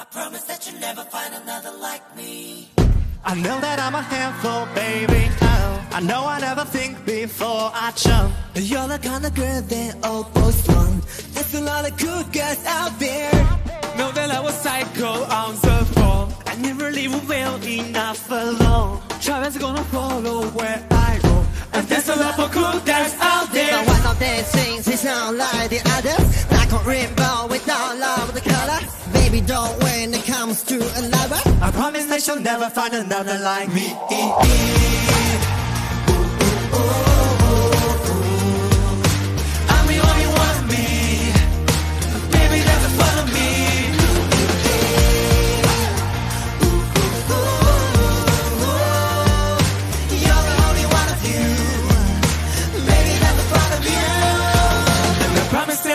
I promise that you'll never find another like me. I know that I'm a handful, baby. Oh, I know I never think before I jump. You're the kind of girl they all boys want. There's a lot of good girls out there. Know that I was psycho on the phone. I never leave well enough alone. Travis gonna follow where I go. And there's a lot of good girls out there. But one of these things is not like the others. Like a rainbow with no love the color. Baby, don't when it comes to a lover. I promise that you'll never find another like me.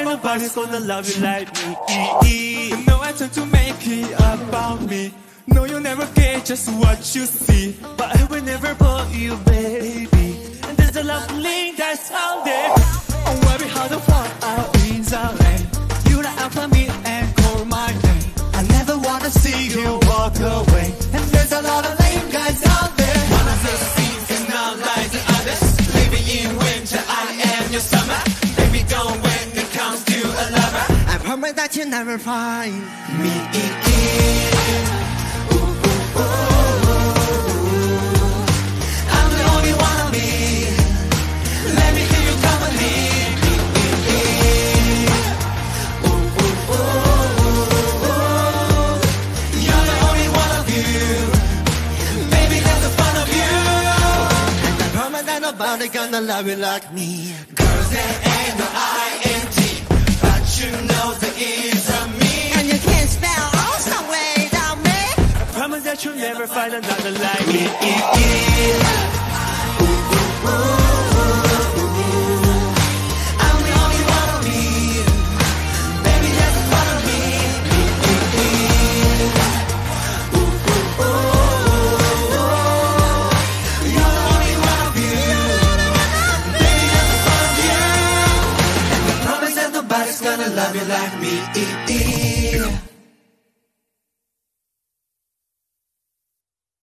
Nobody's gonna love you like me. No, I tend to make it about me. No, you'll never get just what you see. But I will never put you, baby. And there's a lovely that's out there. Oh, worry how the far out in the lane. You the out for me and call my name. I never wanna see you walk away. Of me. Let me give you. And leave me. You're the only one of you. Baby, that's the fun of you. And I promise that nobody gonna love you like me. Girls, there ain't no you. And I promise that nobody's gonna love you like me.